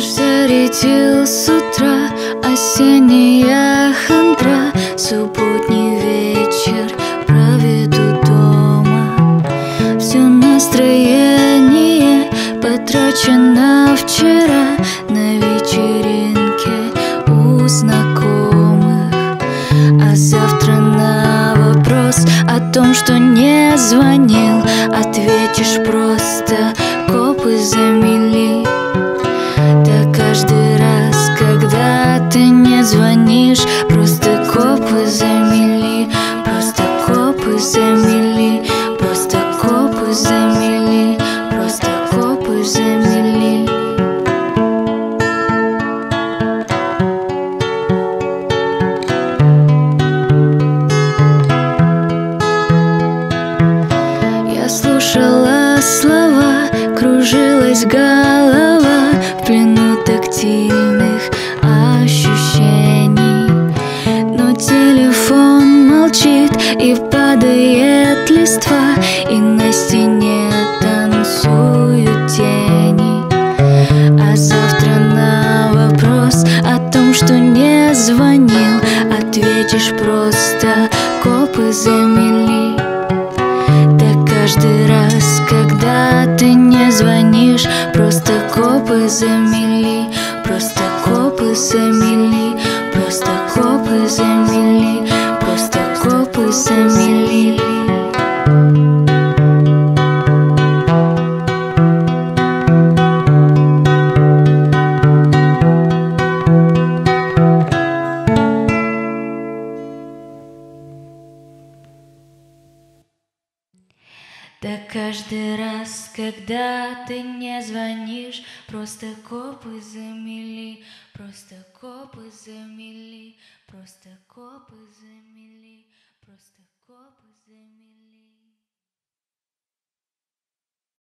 светил с утра Осенняя хандра. Субботний вечер проведу дома. Все настроение потрачено вчера. На вечеринке у знакомых. А завтра на вопрос о том, что не звонил звонишь Просто копы замели Просто копы замели Просто копы замели Просто копы замели. Я слушала слова, кружилась голова падает листва И на стене танцуют тени. А завтра на вопрос о том, что не звонил Ответишь просто копы замели да каждый раз, когда ты не звонишь Просто копы замели, просто копы замели Просто копы замели, просто копы замели believe. Да каждый раз, когда ты не звонишь, просто копы замели, просто копы замели, просто копы замели, просто копы замели.